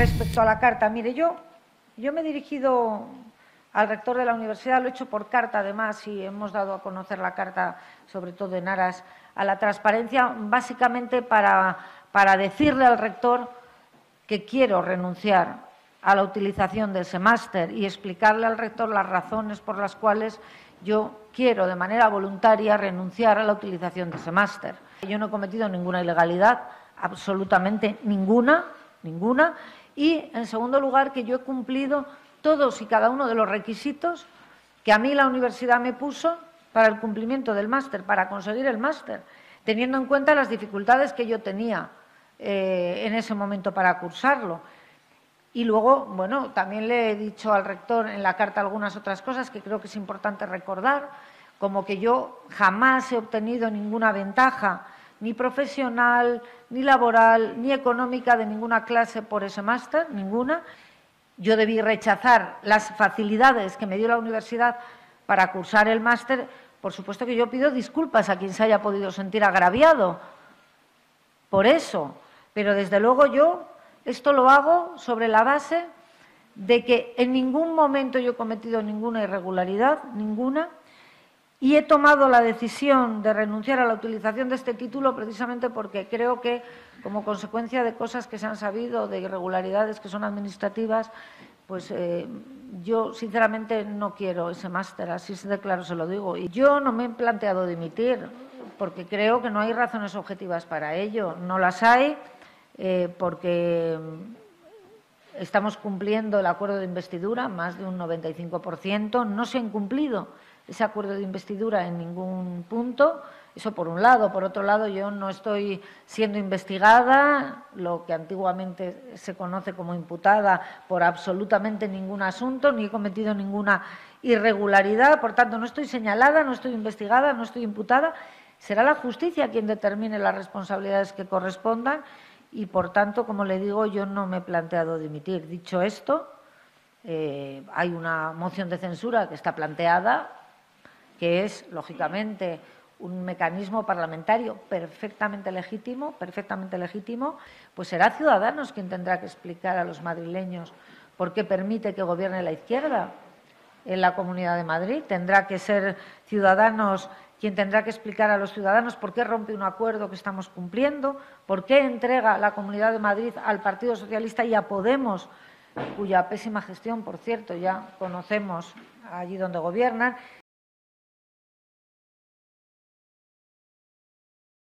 Respecto a la carta, mire, yo, yo me he dirigido al rector de la universidad, lo he hecho por carta además y hemos dado a conocer la carta, sobre todo en aras a la transparencia, básicamente para, para decirle al rector que quiero renunciar a la utilización de ese máster y explicarle al rector las razones por las cuales yo quiero de manera voluntaria renunciar a la utilización de ese máster. Yo no he cometido ninguna ilegalidad, absolutamente ninguna, ninguna, y en segundo lugar que yo he cumplido todos y cada uno de los requisitos que a mí la universidad me puso para el cumplimiento del máster, para conseguir el máster, teniendo en cuenta las dificultades que yo tenía eh, en ese momento para cursarlo. Y luego, bueno, también le he dicho al rector en la carta algunas otras cosas que creo que es importante recordar, como que yo jamás he obtenido ninguna ventaja, ni profesional, ni laboral, ni económica de ninguna clase por ese máster, ninguna. Yo debí rechazar las facilidades que me dio la universidad para cursar el máster. Por supuesto que yo pido disculpas a quien se haya podido sentir agraviado por eso, pero desde luego yo esto lo hago sobre la base de que en ningún momento yo he cometido ninguna irregularidad, ninguna, y he tomado la decisión de renunciar a la utilización de este título precisamente porque creo que, como consecuencia de cosas que se han sabido, de irregularidades que son administrativas, pues eh, yo sinceramente no quiero ese máster, así de claro se lo digo. Y yo no me he planteado dimitir porque creo que no hay razones objetivas para ello, no las hay. Eh, porque estamos cumpliendo el acuerdo de investidura, más de un 95%. No se ha incumplido ese acuerdo de investidura en ningún punto. Eso por un lado. Por otro lado, yo no estoy siendo investigada, lo que antiguamente se conoce como imputada, por absolutamente ningún asunto, ni he cometido ninguna irregularidad. Por tanto, no estoy señalada, no estoy investigada, no estoy imputada. Será la justicia quien determine las responsabilidades que correspondan y, por tanto, como le digo, yo no me he planteado dimitir. Dicho esto, eh, hay una moción de censura que está planteada, que es, lógicamente, un mecanismo parlamentario perfectamente legítimo, perfectamente legítimo, pues será Ciudadanos quien tendrá que explicar a los madrileños por qué permite que gobierne la izquierda en la Comunidad de Madrid. Tendrá que ser Ciudadanos quien tendrá que explicar a los ciudadanos por qué rompe un acuerdo que estamos cumpliendo, por qué entrega la Comunidad de Madrid al Partido Socialista y a Podemos, cuya pésima gestión, por cierto, ya conocemos allí donde gobiernan,